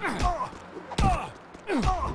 Uh, uh, uh,